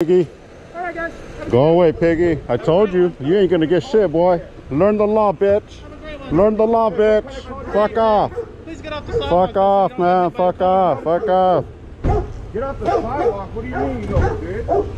Piggy. Go away, Piggy. I told you, you ain't gonna get shit, boy. Learn the law, bitch. Learn the law, bitch. Fuck off. Fuck off, man. Fuck off. Fuck off. Get off the sidewalk. What do you mean you bitch?